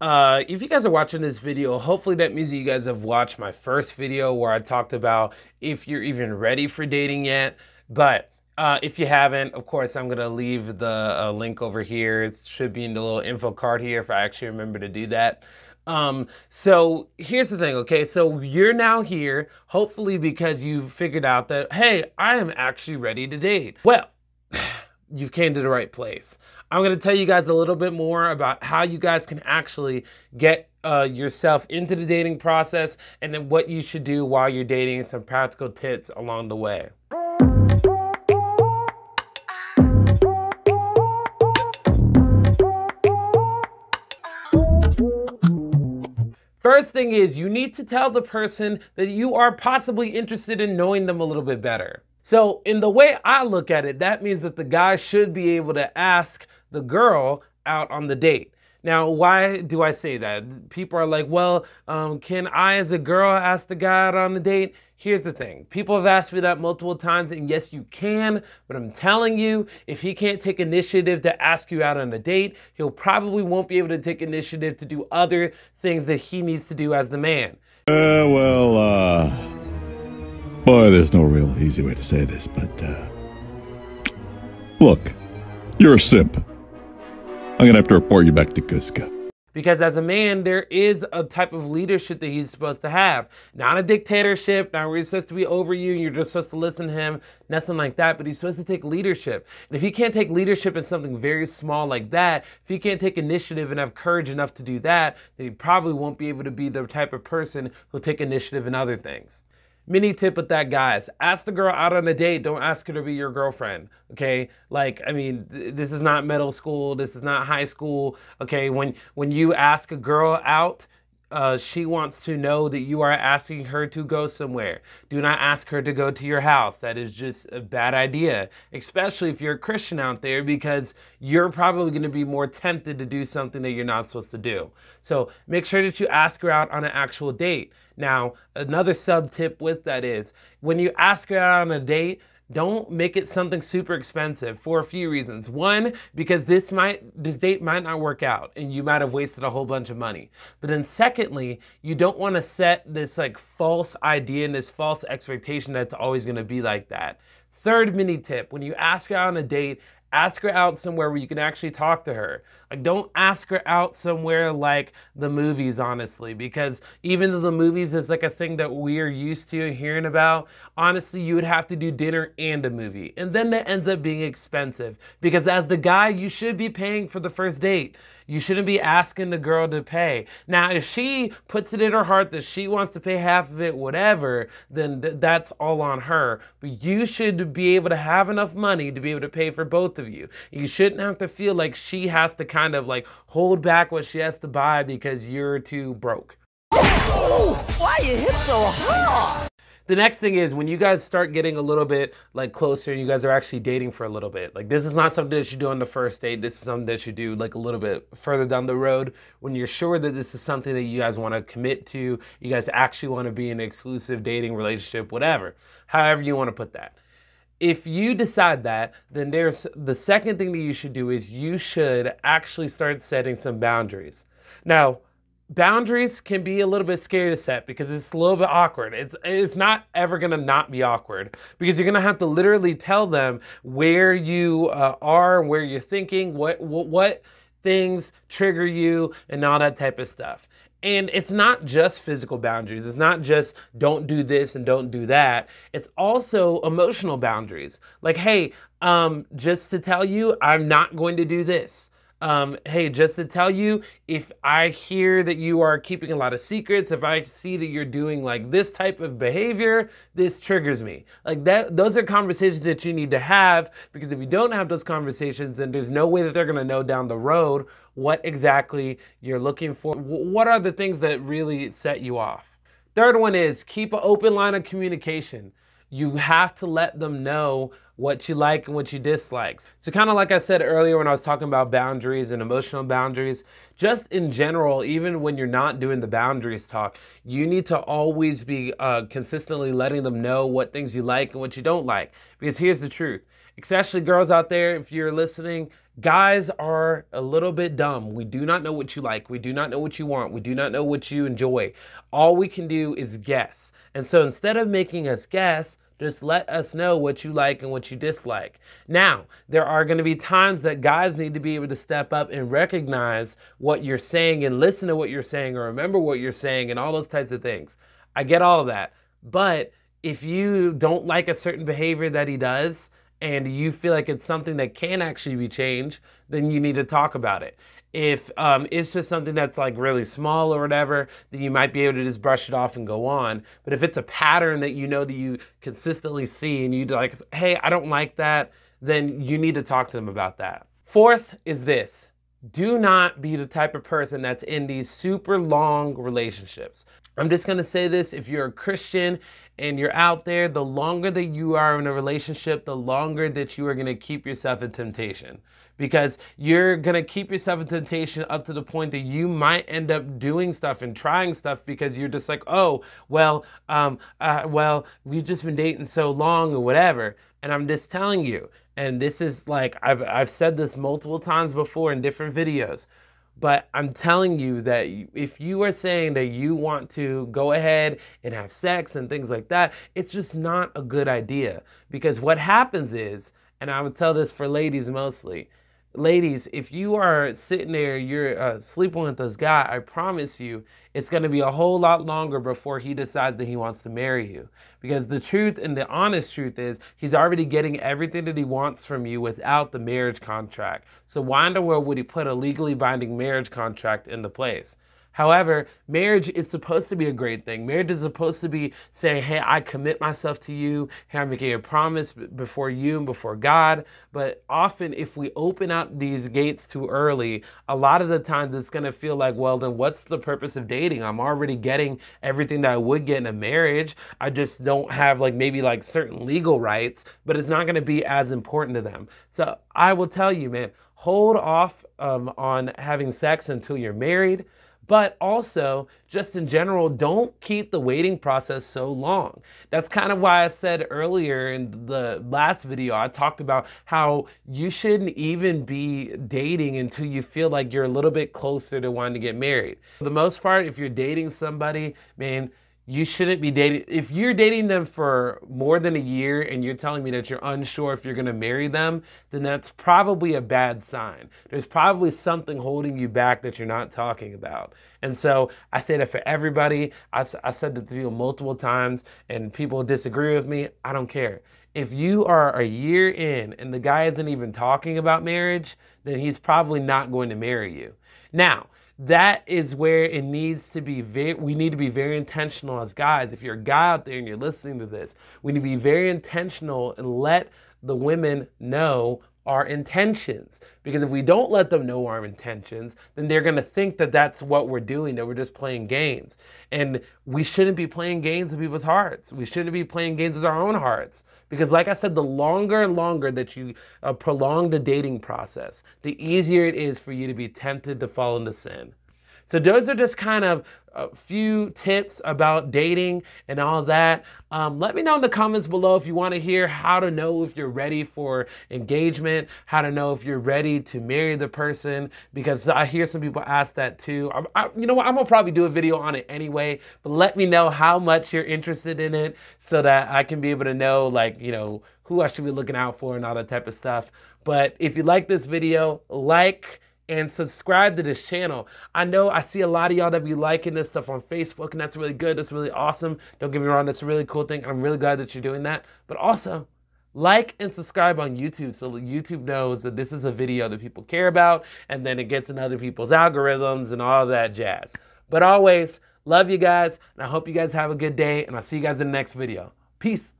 Uh, if you guys are watching this video, hopefully that means that you guys have watched my first video where I talked about if you're even ready for dating yet. But uh, if you haven't, of course, I'm going to leave the uh, link over here. It should be in the little info card here if I actually remember to do that. Um, so here's the thing, okay? So you're now here, hopefully because you figured out that, hey, I am actually ready to date. Well, you came to the right place. I'm going to tell you guys a little bit more about how you guys can actually get uh, yourself into the dating process and then what you should do while you're dating, some practical tips along the way. First thing is, you need to tell the person that you are possibly interested in knowing them a little bit better. So, in the way I look at it, that means that the guy should be able to ask the girl out on the date. Now, why do I say that? People are like, well, um, can I, as a girl, ask the guy out on the date? Here's the thing people have asked me that multiple times, and yes, you can, but I'm telling you, if he can't take initiative to ask you out on a date, he'll probably won't be able to take initiative to do other things that he needs to do as the man. Uh, well, uh, boy, there's no real easy way to say this, but, uh, look, you're a simp. I'm gonna have to report you back to Cusco. Because as a man, there is a type of leadership that he's supposed to have. Not a dictatorship, not where he's supposed to be over you and you're just supposed to listen to him, nothing like that. But he's supposed to take leadership. And if he can't take leadership in something very small like that, if he can't take initiative and have courage enough to do that, then he probably won't be able to be the type of person who'll take initiative in other things. Mini tip with that, guys. Ask the girl out on a date. Don't ask her to be your girlfriend. Okay. Like, I mean, th- this is not middle school. This is not high school. Okay. When, when you ask a girl out, uh, she wants to know that you are asking her to go somewhere. Do not ask her to go to your house. That is just a bad idea, especially if you're a Christian out there, because you're probably going to be more tempted to do something that you're not supposed to do. So make sure that you ask her out on an actual date. Now, another sub tip with that is when you ask her out on a date, don't make it something super expensive for a few reasons. One, because this might this date might not work out and you might have wasted a whole bunch of money. But then secondly, you don't want to set this like false idea and this false expectation that it's always going to be like that. Third mini tip, when you ask her out on a date, ask her out somewhere where you can actually talk to her. Like, don't ask her out somewhere like the movies, honestly, because even though the movies is like a thing that we're used to hearing about, honestly, you would have to do dinner and a movie. And then that ends up being expensive because as the guy, you should be paying for the first date. You shouldn't be asking the girl to pay. Now, if she puts it in her heart that she wants to pay half of it, whatever, then th- that's all on her. But you should be able to have enough money to be able to pay for both of you. You shouldn't have to feel like she has to kind of like hold back what she has to buy because you're too broke. Why you hit so hard? The next thing is when you guys start getting a little bit like closer, you guys are actually dating for a little bit. Like this is not something that you do on the first date. This is something that you do like a little bit further down the road when you're sure that this is something that you guys want to commit to. You guys actually want to be in an exclusive dating relationship, whatever. However you want to put that. If you decide that, then there's the second thing that you should do is you should actually start setting some boundaries. Now, boundaries can be a little bit scary to set because it's a little bit awkward. It's it's not ever gonna not be awkward because you're gonna have to literally tell them where you uh, are, where you're thinking, what, what what things trigger you, and all that type of stuff. And it's not just physical boundaries. It's not just don't do this and don't do that. It's also emotional boundaries. Like, hey, um, just to tell you, I'm not going to do this um, hey, just to tell you, if I hear that you are keeping a lot of secrets, if I see that you're doing like this type of behavior, this triggers me. Like that, those are conversations that you need to have because if you don't have those conversations, then there's no way that they're gonna know down the road what exactly you're looking for. What are the things that really set you off? Third one is keep an open line of communication you have to let them know what you like and what you dislike. So, kind of like I said earlier when I was talking about boundaries and emotional boundaries, just in general, even when you're not doing the boundaries talk, you need to always be uh, consistently letting them know what things you like and what you don't like. Because here's the truth, especially girls out there, if you're listening, guys are a little bit dumb. We do not know what you like. We do not know what you want. We do not know what you enjoy. All we can do is guess. And so instead of making us guess, just let us know what you like and what you dislike. Now, there are going to be times that guys need to be able to step up and recognize what you're saying and listen to what you're saying or remember what you're saying and all those types of things. I get all of that. But if you don't like a certain behavior that he does, and you feel like it's something that can actually be changed, then you need to talk about it. If um, it's just something that's like really small or whatever, then you might be able to just brush it off and go on. But if it's a pattern that you know that you consistently see and you like, hey, I don't like that, then you need to talk to them about that. Fourth is this do not be the type of person that's in these super long relationships. I'm just to say this if you're a Christian and you're out there, the longer that you are in a relationship, the longer that you are to keep yourself in temptation. Because you're to keep yourself in temptation up to the point that you might end up doing stuff and trying stuff because you're just like, oh, well, um, uh, well, we've just been dating so long or whatever. And I'm just telling you, and this is like, I've, I've said this multiple times before in different videos. But I'm telling you that if you are saying that you want to go ahead and have sex and things like that, it's just not a good idea. Because what happens is, and I would tell this for ladies mostly, ladies, if you are sitting there, you're uh, sleeping with this guy, I promise you, it's going to be a whole lot longer before he decides that he wants to marry you. Because the truth and the honest truth is, he's already getting everything that he wants from you without the marriage contract. So why in the world would he put a legally binding marriage contract into place? However, marriage is supposed to be a great thing. Marriage is supposed to be saying, hey, I commit myself to you. Hey, I'm making a promise before you and before God. But often, if we open up these gates too early, a lot of the times it's going to feel like, well, then what's the purpose of dating? I'm already getting everything that I would get in a marriage. I just don't have like maybe like certain legal rights, but it's not going to be as important to them. So I will tell you, man, hold off um, on having sex until you're married but also just in general don't keep the waiting process so long. That's kind of why i said earlier in the last video i talked about how you shouldn't even be dating until you feel like you're a little bit closer to wanting to get married. For the most part if you're dating somebody man you shouldn't be dating if you're dating them for more than a year and you're telling me that you're unsure if you're going to marry them then that's probably a bad sign. There's probably something holding you back that you're not talking about. And so i say that for everybody. I've, I said that to you multiple times and people disagree with me. I don't care. If you are a year in and the guy isn't even talking about marriage then he's probably not going to marry you. Now that is where it needs to be very we need to be very intentional as guys. If you're a guy out there and you're listening to this we need to be very intentional and let the women know our intentions. Because if we don't let them know our intentions then they're going to think that that's what we're doing that we're just playing games. And we shouldn't be playing games with people's hearts. We shouldn't be playing games with our own hearts. Because like i said the longer and longer that you uh, prolong the dating process the easier it is for you to be tempted to fall into sin so those are just kind of a few tips about dating and all that. Um, let me know in the comments below if you want to hear how to know if you're ready for engagement, how to know if you're ready to marry the person, because I hear some people ask that too. I, I, you know what? I'm gonna probably do a video on it anyway, but let me know how much you're interested in it so that I can be able to know, like, you know, who I should be looking out for and all that type of stuff. But if you like this video, like, and subscribe to this channel. I know I see a lot of y'all that be liking this stuff on Facebook, and that's really good. That's really awesome. Don't get me wrong, that's a really cool thing. I'm really glad that you're doing that. But also, like and subscribe on YouTube so YouTube knows that this is a video that people care about, and then it gets in other people's algorithms and all that jazz. But always, love you guys, and I hope you guys have a good day, and I'll see you guys in the next video. Peace.